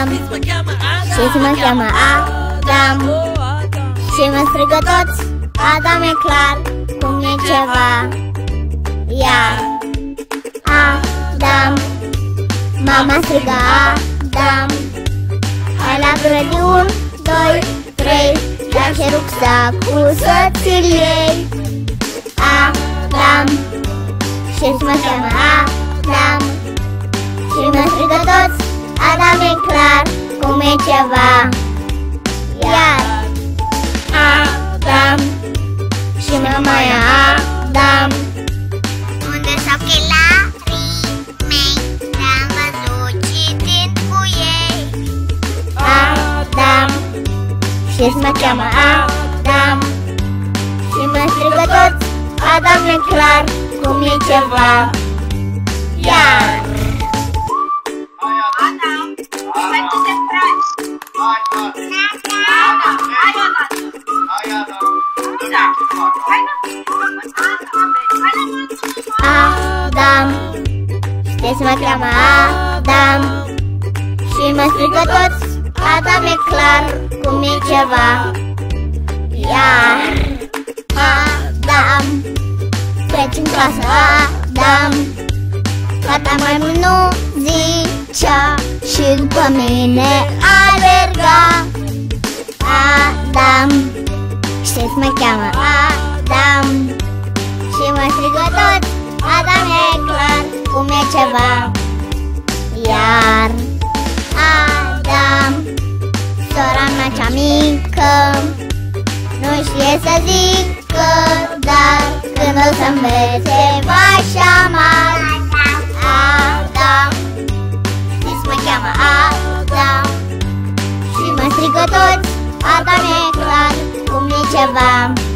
Adam. Și mă cheamă Adam. Și mă strigă toți Adam e clar cum e ceva. Iar Adam Mama strigă Adam Hai la de un, doi, trei Ia și rucsacul să-ți-l iei Adam Și mă cheamă Adam. Și mă strigă toți Adam e clar cum e ceva. Iar Adam Și mamaia Adam. Unde s-au chelarii mei Te-am văzut citind cu ei. Adam Și mă cheamă Adam. Și mă strigă toți Adam e clar cum e ceva Adam. Știți să mă cheamă Adam. Și mă strigă toți. Adam e clar cum e ceva. Iar Adam. Treci în clasă Adam. Tata mai mult nu zicea Și după mine alerga. Adam Știi să mă cheamă Adam Și mă strigă toți Adam e clar cum e ceva. Iar Adam Sora mea cea mică Nu știe să zică Dar când o să învețe va șama. Adam Știți mă cheamă Adam Și mă strigă toți Adam e clar cum e ceva